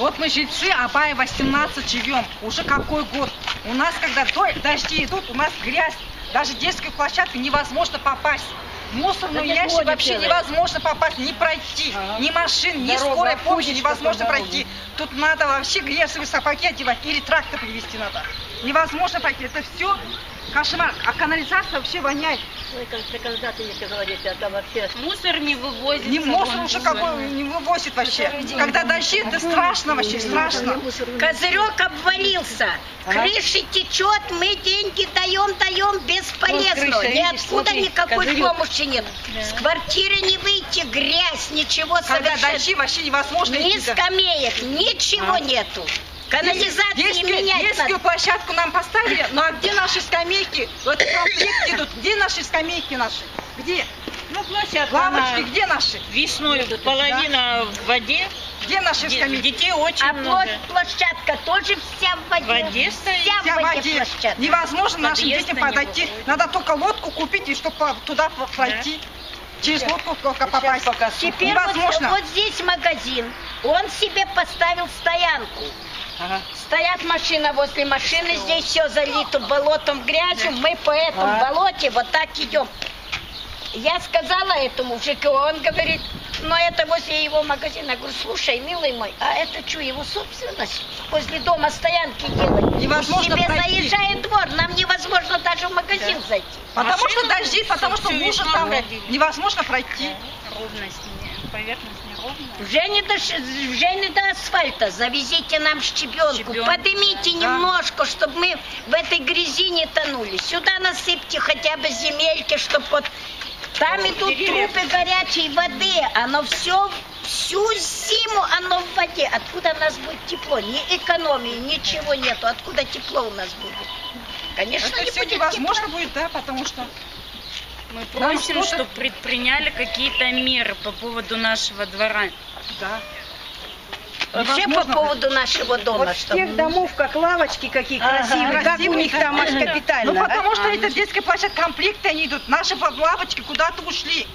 Вот мы жильцы Абая 18 живем. Уже какой год. У нас, когда до- дожди идут, у нас грязь. Даже детскую площадку невозможно попасть. В мусорную Да ящик вообще целые. невозможно попасть, не пройти. Ни машин, ни Дорога, скорой помощи невозможно пройти. Тут надо вообще грязевые сапоги одевать или трактор привезти надо. Невозможно пройти. Это все кошмар. А канализация вообще воняет. Вы как законодательники говорите, это вообще... Мусор не вывозится. Не мусор вон уже какой не вывозит вообще. Когда дожди, это страшно вообще, страшно. Козырек обвалился, крыша течет, мы деньги даем, даем бесполезно. Ниоткуда никакой козырек. помощи нет. С квартиры не выйти, грязь, ничего Когда совершенно. дожди вообще невозможно Ни скамеек, ничего нету. Канализации Детскую, менять детскую надо. площадку нам поставили, ну а где наши скамейки? Вот комплект идут, где наши скамейки наши? Где? Ну, площадка, Лавочки, где наши? весной половина в воде. Где наши скамейки? Детей очень А много. площадь, площадка тоже вся в воде. В воде стоит. Вся, Вся в воде воде. Невозможно нашим Подъезда детям не подойти. выходит. Надо только лодку купить, и чтобы туда пройти. Через лодку только попасть. Теперь Невозможно. вот, вот здесь магазин. Он себе поставил стоянку. Стоят машина возле машины, здесь все залито болотом, грязью. Мы по этому болоте вот так идем. Я сказала этому мужику, он говорит, но это возле его магазина. Я говорю, слушай, милый мой, а это что, его собственность? Возле дома стоянки делать. Невозможно Тебе пройти. заезжает двор, нам невозможно даже в магазин зайти. Потому что Машину дожди, потому что лужа там невозможно пройти. Ровность, не- поверхность неровная. Уже не до, уже не до асфальта. Завезите нам щебенку, Щебенку, поднимите немножко, чтобы мы в этой грязи не тонули. Сюда насыпьте хотя бы земельки, чтобы вот там идут трубы горячей воды. Оно все, всю зиму оно в воде. Откуда у нас будет тепло? Ни экономии, ничего нету. Откуда тепло у нас будет? Конечно, Это не все будет невозможно тепла. будет, да, потому что Мы просим, чтобы предприняли какие-то меры по поводу нашего двора. да. Вообще по поводу нашего дома. Вот с чтобы- тех домов, как лавочки какие Ага, красивые, как у них там аж капитально. Ну а? потому что это детская площадка, комплекты они идут. Наши лавочки куда-то ушли.